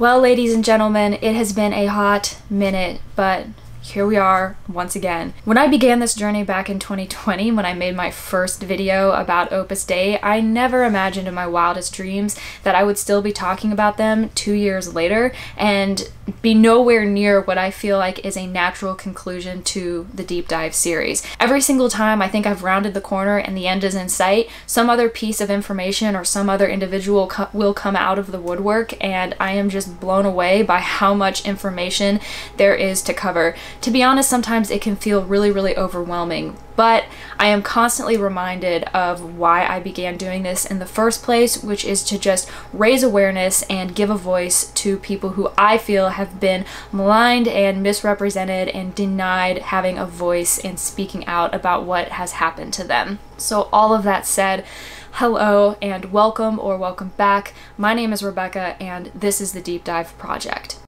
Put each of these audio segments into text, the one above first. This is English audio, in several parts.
Well, ladies and gentlemen, it has been a hot minute, but here we are once again. When I began this journey back in 2020, when I made my first video about Opus Dei, I never imagined in my wildest dreams that I would still be talking about them two years later and be nowhere near what I feel like is a natural conclusion to the deep dive series. Every single time I think I've rounded the corner and the end is in sight, some other piece of information or some other individual co will come out of the woodwork and I am just blown away by how much information there is to cover. To be honest, sometimes it can feel really, really overwhelming, but I am constantly reminded of why I began doing this in the first place, which is to just raise awareness and give a voice to people who I feel have been maligned and misrepresented and denied having a voice and speaking out about what has happened to them. So, all of that said, hello and welcome or welcome back. My name is Rebecca, and this is the Deep Dive Project.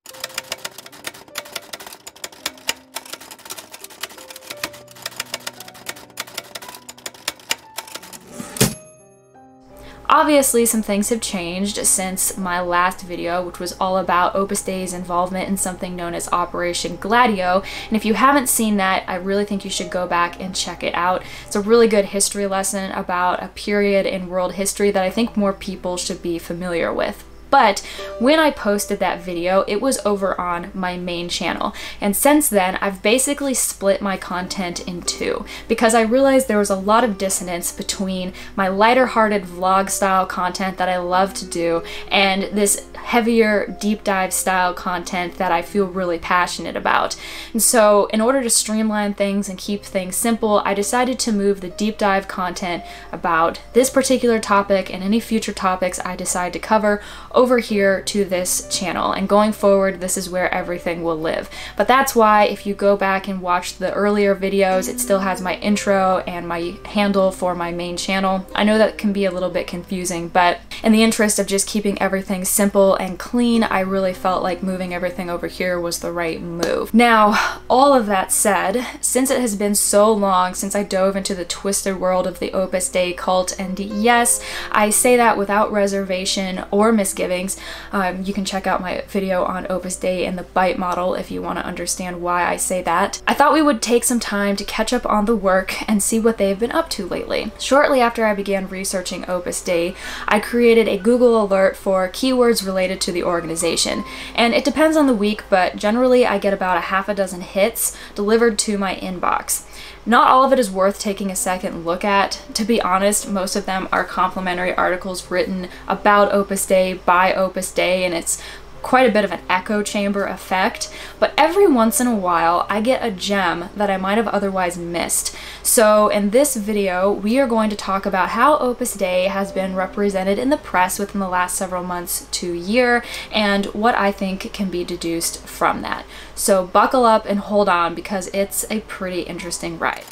Obviously, some things have changed since my last video, which was all about Opus Dei's involvement in something known as Operation Gladio. And if you haven't seen that, I really think you should go back and check it out. It's a really good history lesson about a period in world history that I think more people should be familiar with. But when I posted that video, it was over on my main channel. And since then, I've basically split my content in two because I realized there was a lot of dissonance between my lighter hearted vlog style content that I love to do and this heavier deep dive style content that I feel really passionate about. And so in order to streamline things and keep things simple, I decided to move the deep dive content about this particular topic and any future topics I decide to cover over here to this channel. And going forward, this is where everything will live. But that's why if you go back and watch the earlier videos, it still has my intro and my handle for my main channel. I know that can be a little bit confusing, but in the interest of just keeping everything simple and clean, I really felt like moving everything over here was the right move. Now, all of that said, since it has been so long since I dove into the twisted world of the Opus Dei cult, and yes, I say that without reservation or misgivings, um, you can check out my video on Opus Dei and the bite model if you want to understand why I say that. I thought we would take some time to catch up on the work and see what they've been up to lately. Shortly after I began researching Opus Dei, I created a Google alert for keywords related related to the organization. And it depends on the week, but generally I get about a half a dozen hits delivered to my inbox. Not all of it is worth taking a second look at. To be honest, most of them are complimentary articles written about Opus Dei by Opus Dei, and it's quite a bit of an echo chamber effect, but every once in a while I get a gem that I might have otherwise missed. So in this video, we are going to talk about how Opus Dei has been represented in the press within the last several months to year and what I think can be deduced from that. So buckle up and hold on because it's a pretty interesting ride.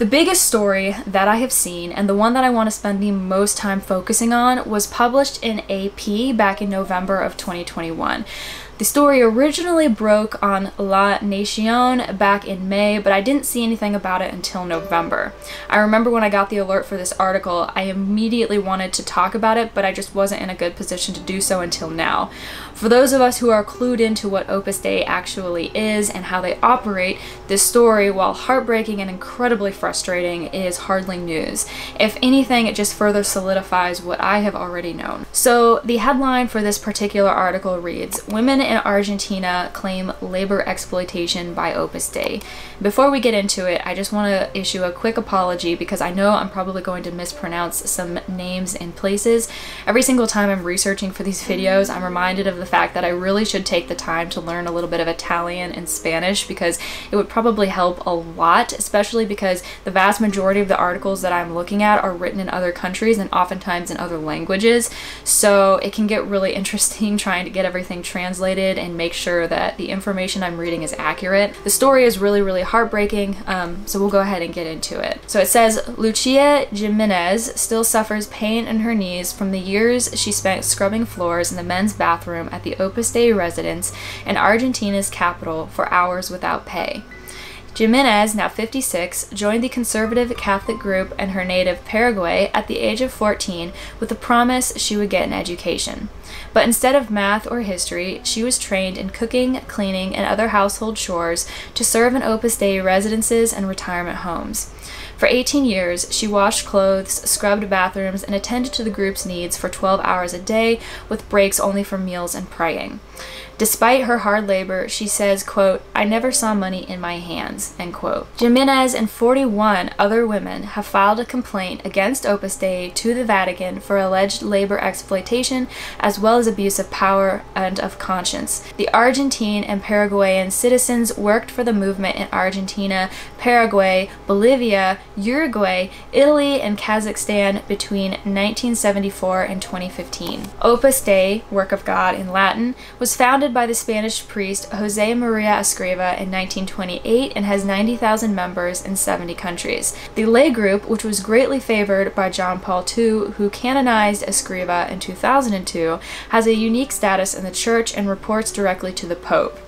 The biggest story that I have seen, and the one that I want to spend the most time focusing on, was published in AP back in November of 2021. The story originally broke on La Nation back in May, but I didn't see anything about it until November. I remember when I got the alert for this article, I immediately wanted to talk about it, but I just wasn't in a good position to do so until now. For those of us who are clued into what Opus Dei actually is and how they operate, this story, while heartbreaking and incredibly frustrating, is hardly news. If anything, it just further solidifies what I have already known. So the headline for this particular article reads, Women in Argentina claim labor exploitation by Opus Dei. Before we get into it, I just want to issue a quick apology because I know I'm probably going to mispronounce some names and places. Every single time I'm researching for these videos, I'm reminded of the fact that I really should take the time to learn a little bit of Italian and Spanish because it would probably help a lot, especially because the vast majority of the articles that I'm looking at are written in other countries and oftentimes in other languages. So it can get really interesting trying to get everything translated and make sure that the information I'm reading is accurate. The story is really, really heartbreaking, um, so we'll go ahead and get into it. So it says Lucia Jimenez still suffers pain in her knees from the years she spent scrubbing floors in the men's bathroom at the Opus Dei residence in Argentina's capital for hours without pay. Jimenez, now 56, joined the conservative Catholic group in her native Paraguay at the age of 14 with the promise she would get an education. But instead of math or history, she was trained in cooking, cleaning, and other household chores to serve in Opus Dei residences and retirement homes. For 18 years, she washed clothes, scrubbed bathrooms, and attended to the group's needs for 12 hours a day, with breaks only for meals and praying. Despite her hard labor, she says, quote, I never saw money in my hands, end quote. Jimenez and 41 other women have filed a complaint against Opus Dei to the Vatican for alleged labor exploitation as well as abuse of power and of conscience. The Argentine and Paraguayan citizens worked for the movement in Argentina, Paraguay, Bolivia, Uruguay, Italy, and Kazakhstan between 1974 and 2015. Opus Dei, work of God in Latin, was founded by the Spanish priest Jose Maria Escriva in 1928 and has 90,000 members in 70 countries. The lay group, which was greatly favored by John Paul II, who canonized Escriva in 2002, has a unique status in the church and reports directly to the Pope.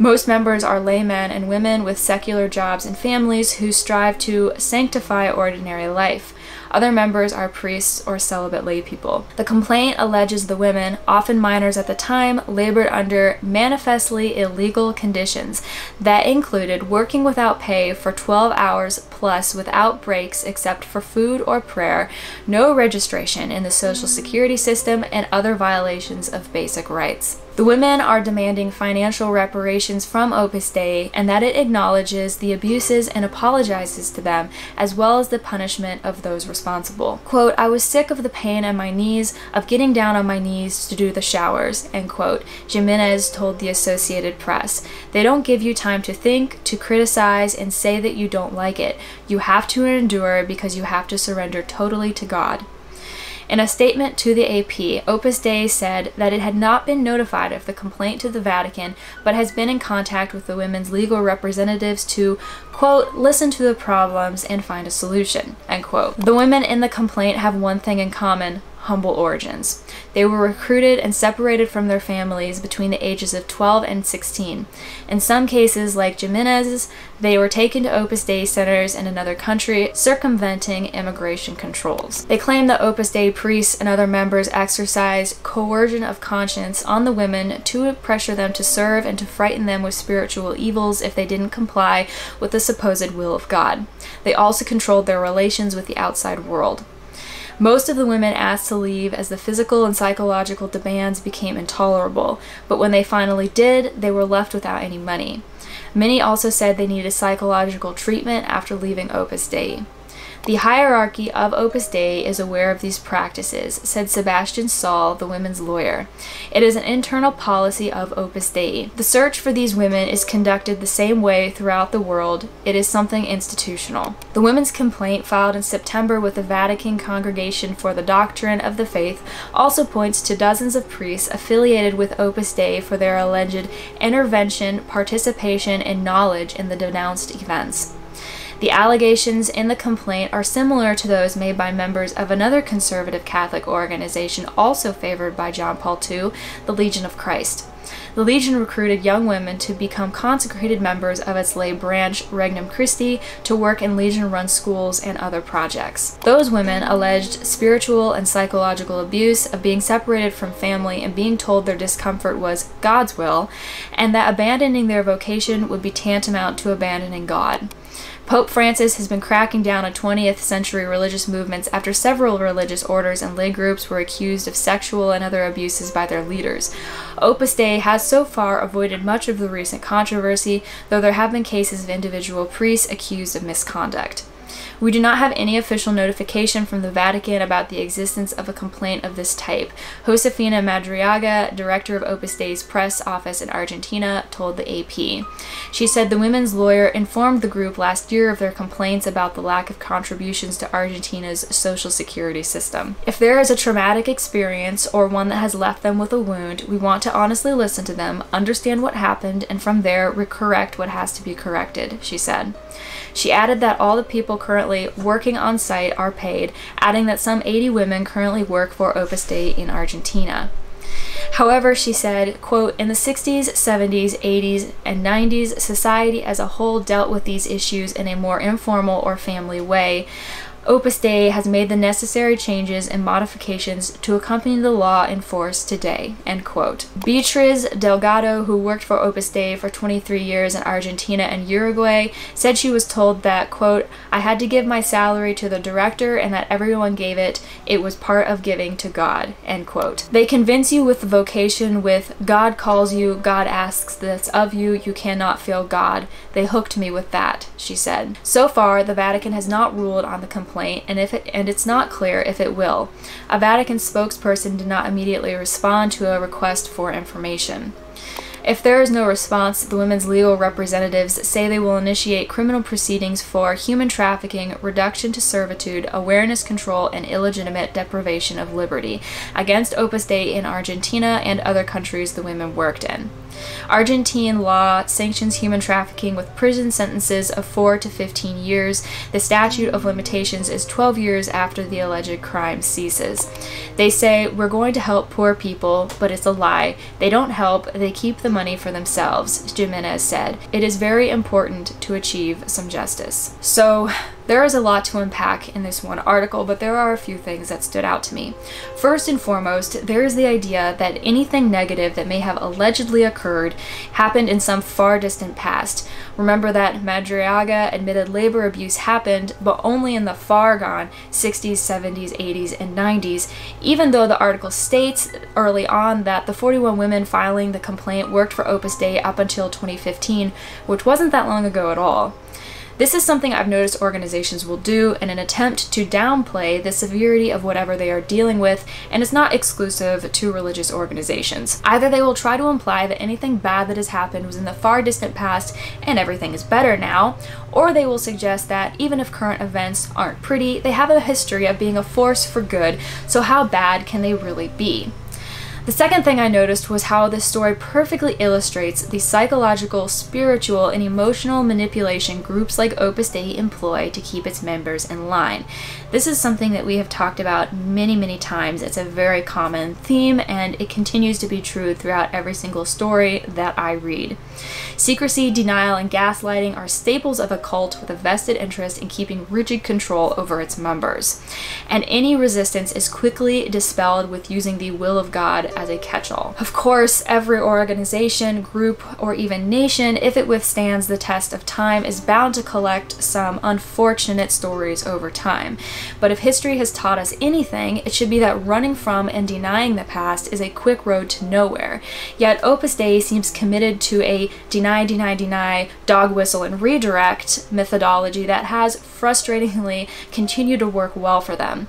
Most members are laymen and women with secular jobs and families who strive to sanctify ordinary life. Other members are priests or celibate lay people. The complaint alleges the women, often minors at the time, labored under manifestly illegal conditions that included working without pay for 12 hours plus without breaks except for food or prayer, no registration in the social security system, and other violations of basic rights. The women are demanding financial reparations from Opus Dei and that it acknowledges the abuses and apologizes to them, as well as the punishment of those responsible. Quote, I was sick of the pain in my knees, of getting down on my knees to do the showers, end quote, Jimenez told the Associated Press. They don't give you time to think, to criticize, and say that you don't like it. You have to endure because you have to surrender totally to God. In a statement to the AP, Opus Dei said that it had not been notified of the complaint to the Vatican, but has been in contact with the women's legal representatives to, quote, listen to the problems and find a solution, end quote. The women in the complaint have one thing in common humble origins. They were recruited and separated from their families between the ages of 12 and 16. In some cases, like Jimenez's, they were taken to Opus Dei centers in another country, circumventing immigration controls. They claim that Opus Dei priests and other members exercised coercion of conscience on the women to pressure them to serve and to frighten them with spiritual evils if they didn't comply with the supposed will of God. They also controlled their relations with the outside world. Most of the women asked to leave as the physical and psychological demands became intolerable, but when they finally did, they were left without any money. Many also said they needed psychological treatment after leaving Opus Dei. The hierarchy of Opus Dei is aware of these practices, said Sebastian Saul, the women's lawyer. It is an internal policy of Opus Dei. The search for these women is conducted the same way throughout the world. It is something institutional. The women's complaint filed in September with the Vatican Congregation for the Doctrine of the Faith also points to dozens of priests affiliated with Opus Dei for their alleged intervention, participation, and knowledge in the denounced events. The allegations in the complaint are similar to those made by members of another conservative Catholic organization also favored by John Paul II, the Legion of Christ. The Legion recruited young women to become consecrated members of its lay branch, Regnum Christi, to work in Legion run schools and other projects. Those women alleged spiritual and psychological abuse of being separated from family and being told their discomfort was God's will, and that abandoning their vocation would be tantamount to abandoning God. Pope Francis has been cracking down on 20th century religious movements after several religious orders and lay groups were accused of sexual and other abuses by their leaders. Opus Dei has so far avoided much of the recent controversy, though there have been cases of individual priests accused of misconduct. We do not have any official notification from the Vatican about the existence of a complaint of this type. Josefina Madriaga, director of Opus Dei's press office in Argentina, told the AP. She said the women's lawyer informed the group last year of their complaints about the lack of contributions to Argentina's social security system. If there is a traumatic experience or one that has left them with a wound, we want to honestly listen to them, understand what happened, and from there correct what has to be corrected, she said. She added that all the people currently working on site are paid, adding that some 80 women currently work for Opus Dei in Argentina. However, she said, quote, in the 60s, 70s, 80s, and 90s, society as a whole dealt with these issues in a more informal or family way. Opus Dei has made the necessary changes and modifications to accompany the law in force today. End quote. Beatriz Delgado, who worked for Opus Dei for 23 years in Argentina and Uruguay, said she was told that, quote, I had to give my salary to the director and that everyone gave it. It was part of giving to God. End quote. They convince you with the vocation with God calls you, God asks this of you, you cannot feel God. They hooked me with that, she said. So far, the Vatican has not ruled on the complaint complaint and if it, and it's not clear if it will. A Vatican spokesperson did not immediately respond to a request for information. If there is no response, the women's legal representatives say they will initiate criminal proceedings for human trafficking, reduction to servitude, awareness control, and illegitimate deprivation of liberty against Opus Dei in Argentina and other countries the women worked in. Argentine law sanctions human trafficking with prison sentences of 4 to 15 years. The statute of limitations is 12 years after the alleged crime ceases. They say, We're going to help poor people, but it's a lie. They don't help, they keep the money for themselves, Jimenez said. It is very important to achieve some justice. So, there is a lot to unpack in this one article, but there are a few things that stood out to me. First and foremost, there is the idea that anything negative that may have allegedly occurred happened in some far distant past. Remember that Madriaga admitted labor abuse happened, but only in the far gone 60s, 70s, 80s, and 90s, even though the article states early on that the 41 women filing the complaint worked for Opus Dei up until 2015, which wasn't that long ago at all. This is something I've noticed organizations will do in an attempt to downplay the severity of whatever they are dealing with, and it's not exclusive to religious organizations. Either they will try to imply that anything bad that has happened was in the far distant past and everything is better now, or they will suggest that even if current events aren't pretty, they have a history of being a force for good, so how bad can they really be? The second thing I noticed was how this story perfectly illustrates the psychological, spiritual, and emotional manipulation groups like Opus Dei employ to keep its members in line. This is something that we have talked about many, many times. It's a very common theme, and it continues to be true throughout every single story that I read. Secrecy, denial, and gaslighting are staples of a cult with a vested interest in keeping rigid control over its members. And any resistance is quickly dispelled with using the will of God as a catch all. Of course, every organization, group, or even nation, if it withstands the test of time, is bound to collect some unfortunate stories over time. But if history has taught us anything, it should be that running from and denying the past is a quick road to nowhere. Yet Opus Dei seems committed to a deny, deny, deny, dog whistle, and redirect methodology that has frustratingly continued to work well for them.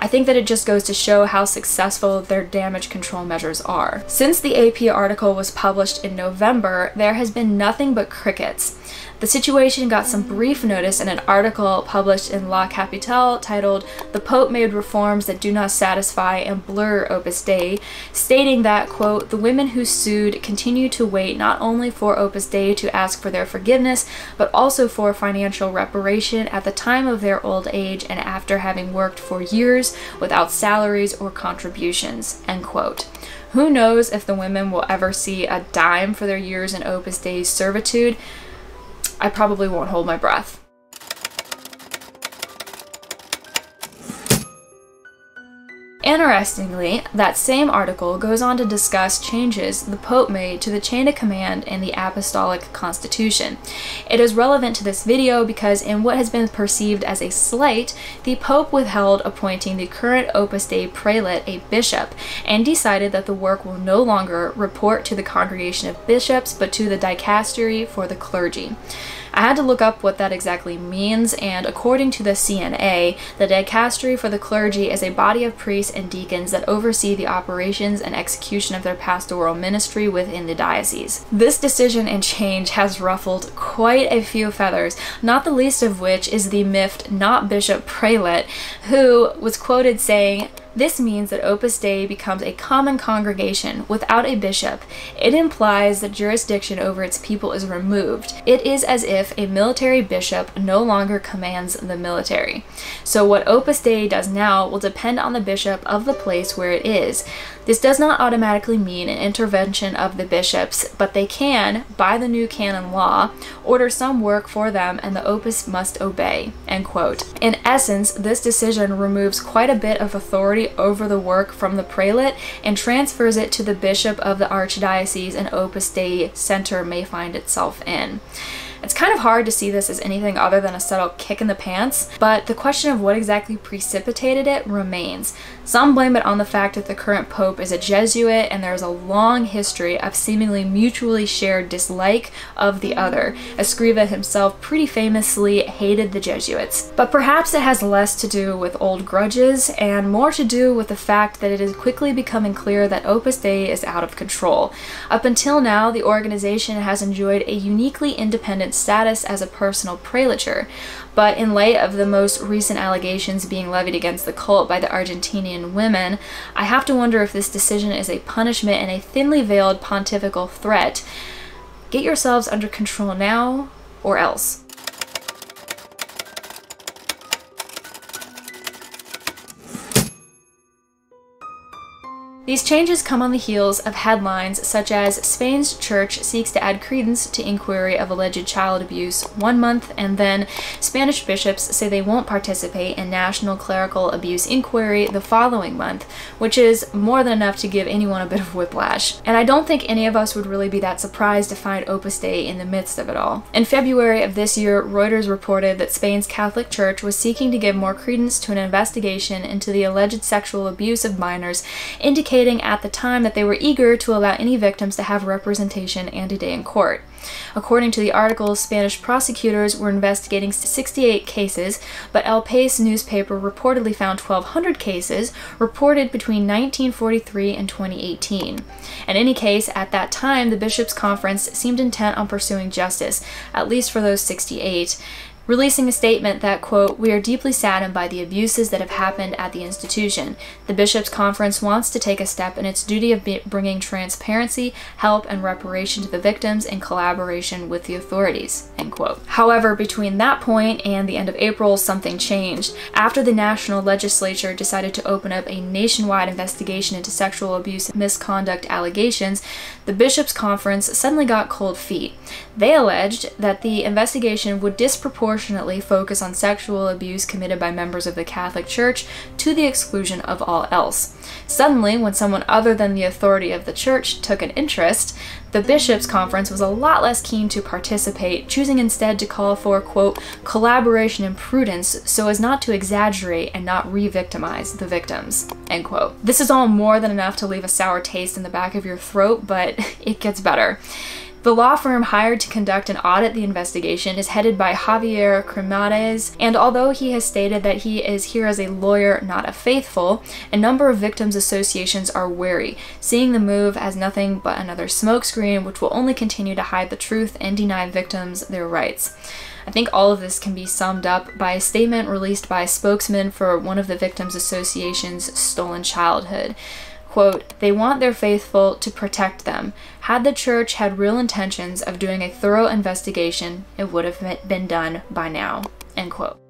I think that it just goes to show how successful their damage control measures are. Since the AP article was published in November, there has been nothing but crickets. The situation got some brief notice in an article published in La Capitale titled The Pope Made Reforms That Do Not Satisfy and Blur Opus Dei, stating that, quote, the women who sued continue to wait not only for Opus Dei to ask for their forgiveness, but also for financial reparation at the time of their old age and after having worked for years without salaries or contributions, end quote. Who knows if the women will ever see a dime for their years in Opus Dei's servitude? I probably won't hold my breath. Interestingly, that same article goes on to discuss changes the Pope made to the chain of command in the Apostolic Constitution. It is relevant to this video because in what has been perceived as a slight, the Pope withheld appointing the current Opus Dei prelate a bishop and decided that the work will no longer report to the Congregation of Bishops but to the Dicastery for the Clergy. I had to look up what that exactly means, and according to the CNA, the dicastery for the clergy is a body of priests and deacons that oversee the operations and execution of their pastoral ministry within the diocese. This decision and change has ruffled quite a few feathers, not the least of which is the miffed not bishop prelate, who was quoted saying, This means that Opus Dei becomes a common congregation without a bishop. It implies that jurisdiction over its people is removed. It is as if a military bishop no longer commands the military. So what Opus Dei does now will depend on the bishop of the place where it is. This does not automatically mean an intervention of the bishops, but they can, by the new canon law, order some work for them and the opus must obey. End quote. In essence, this decision removes quite a bit of authority over the work from the prelate and transfers it to the bishop of the archdiocese and Opus Dei center may find itself in. It's kind of hard to see this as anything other than a subtle kick in the pants, but the question of what exactly precipitated it remains. Some blame it on the fact that the current pope is a Jesuit and there is a long history of seemingly mutually shared dislike of the other. Escriva himself pretty famously hated the Jesuits. But perhaps it has less to do with old grudges and more to do with the fact that it is quickly becoming clear that Opus Dei is out of control. Up until now, the organization has enjoyed a uniquely independent status as a personal prelature, but in light of the most recent allegations being levied against the cult by the Argentinian women, I have to wonder if this decision is a punishment and a thinly veiled pontifical threat. Get yourselves under control now, or else. These changes come on the heels of headlines such as Spain's church seeks to add credence to inquiry of alleged child abuse one month, and then Spanish bishops say they won't participate in national clerical abuse inquiry the following month, which is more than enough to give anyone a bit of whiplash. And I don't think any of us would really be that surprised to find Opus Dei in the midst of it all. In February of this year, Reuters reported that Spain's Catholic Church was seeking to give more credence to an investigation into the alleged sexual abuse of minors, indicating indicating at the time that they were eager to allow any victims to have representation and a day in court. According to the article, Spanish prosecutors were investigating 68 cases, but El País newspaper reportedly found 1,200 cases reported between 1943 and 2018. In any case, at that time, the Bishops' Conference seemed intent on pursuing justice, at least for those 68 releasing a statement that, quote, We are deeply saddened by the abuses that have happened at the institution. The Bishops' Conference wants to take a step in its duty of bringing transparency, help, and reparation to the victims in collaboration with the authorities, end quote. However, between that point and the end of April, something changed. After the national legislature decided to open up a nationwide investigation into sexual abuse misconduct allegations, the Bishops' Conference suddenly got cold feet. They alleged that the investigation would disproportionately focus on sexual abuse committed by members of the Catholic Church to the exclusion of all else. Suddenly, when someone other than the authority of the church took an interest, the bishops' conference was a lot less keen to participate, choosing instead to call for, quote, collaboration and prudence so as not to exaggerate and not re victimize the victims, end quote. This is all more than enough to leave a sour taste in the back of your throat, but it gets better. The law firm hired to conduct and audit the investigation is headed by Javier Cremades, and although he has stated that he is here as a lawyer, not a faithful, a number of victims associations are wary, seeing the move as nothing but another smokescreen which will only continue to hide the truth and deny victims their rights. I think all of this can be summed up by a statement released by a spokesman for one of the victims' association's Stolen Childhood. Quote, they want their faithful to protect them. Had the church had real intentions of doing a thorough investigation, it would have been done by now. End quote.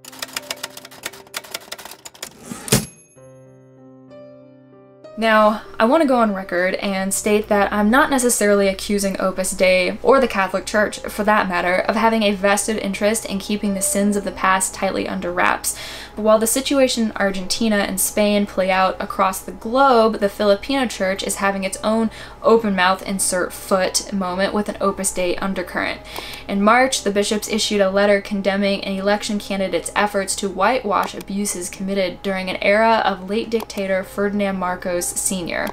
Now, I want to go on record and state that I'm not necessarily accusing Opus Dei, or the Catholic Church for that matter, of having a vested interest in keeping the sins of the past tightly under wraps. But while the situation in Argentina and Spain play out across the globe, the Filipino Church is having its own open mouth insert foot moment with an Opus Dei undercurrent. In March, the bishops issued a letter condemning an election candidate's efforts to whitewash abuses committed during an era of late dictator Ferdinand Marcos Sr.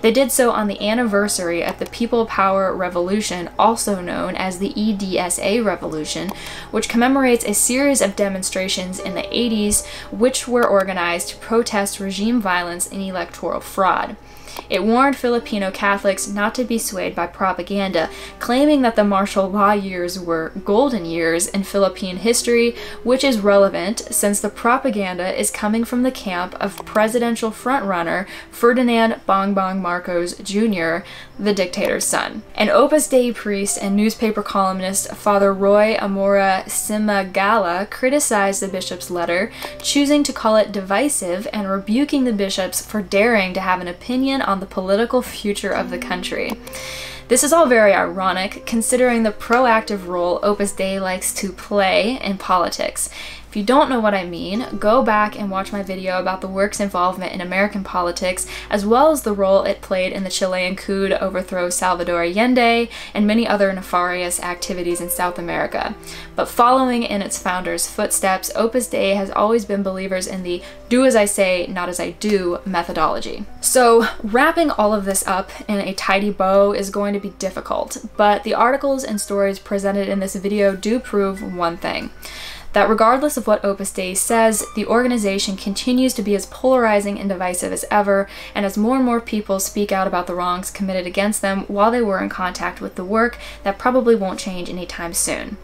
They did so on the anniversary of the People Power Revolution, also known as the EDSA Revolution, which commemorates a series of demonstrations in the 80s which were organized to protest regime violence and electoral fraud. It warned Filipino Catholics not to be swayed by propaganda, claiming that the martial law years were golden years in Philippine history, which is relevant since the propaganda is coming from the camp of presidential frontrunner Ferdinand Bongbong Marcos Jr., the dictator's son. An Opus Dei priest and newspaper columnist Father Roy Amora Cimagala criticized the bishop's letter, choosing to call it divisive and rebuking the bishops for daring to have an opinion on the political future of the country. This is all very ironic, considering the proactive role Opus Dei likes to play in politics. If you don't know what I mean, go back and watch my video about the work's involvement in American politics, as well as the role it played in the Chilean coup to overthrow Salvador Allende and many other nefarious activities in South America. But following in its founder's footsteps, Opus Dei has always been believers in the do as I say, not as I do methodology. So wrapping all of this up in a tidy bow is going to be difficult, but the articles and stories presented in this video do prove one thing that regardless of what Opus Dei says, the organization continues to be as polarizing and divisive as ever, and as more and more people speak out about the wrongs committed against them while they were in contact with the work, that probably won't change anytime soon.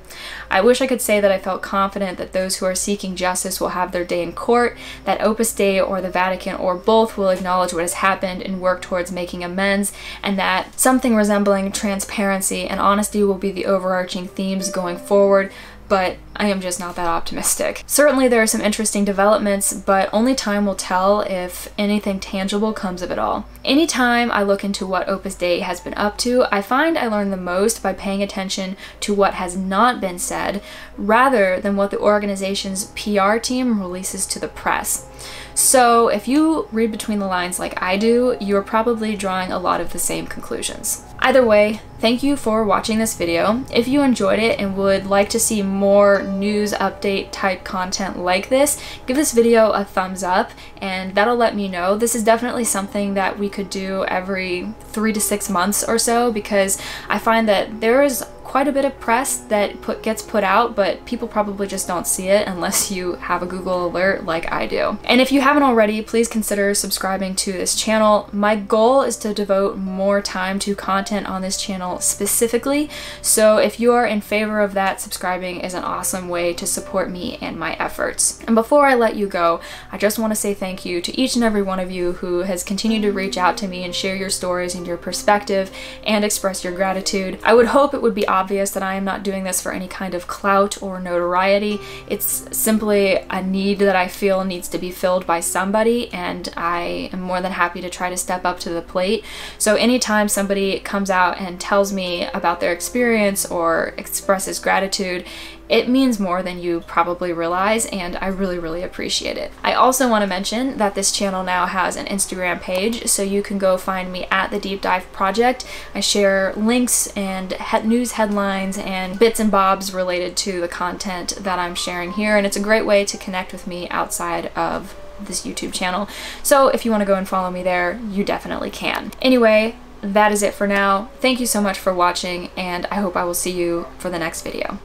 I wish I could say that I felt confident that those who are seeking justice will have their day in court, that Opus Dei or the Vatican or both will acknowledge what has happened and work towards making amends, and that something resembling transparency and honesty will be the overarching themes going forward, but I am just not that optimistic. Certainly there are some interesting developments, but only time will tell if anything tangible comes of it all. Anytime I look into what Opus Dei has been up to, I find I learn the most by paying attention to what has not been said, rather than what the organization's PR team releases to the press. So if you read between the lines like I do, you're probably drawing a lot of the same conclusions. Either way, thank you for watching this video. If you enjoyed it and would like to see more news update type content like this, give this video a thumbs up and that'll let me know. This is definitely something that we could do every three to six months or so because I find that there is quite a bit of press that put gets put out, but people probably just don't see it unless you have a Google alert like I do. And if you haven't already, please consider subscribing to this channel. My goal is to devote more time to content on this channel specifically, so if you are in favor of that, subscribing is an awesome way to support me and my efforts. And before I let you go, I just want to say thank you to each and every one of you who has continued to reach out to me and share your stories and your perspective and express your gratitude. I would hope it would be obvious that I am not doing this for any kind of clout or notoriety. It's simply a need that I feel needs to be filled by somebody and I am more than happy to try to step up to the plate. So anytime somebody comes out and tells me about their experience or expresses gratitude, it means more than you probably realize and I really, really appreciate it. I also want to mention that this channel now has an Instagram page, so you can go find me at the Deep Dive Project. I share links and he news headlines and bits and bobs related to the content that I'm sharing here, and it's a great way to connect with me outside of this YouTube channel. So if you want to go and follow me there, you definitely can. Anyway, that is it for now. Thank you so much for watching, and I hope I will see you for the next video.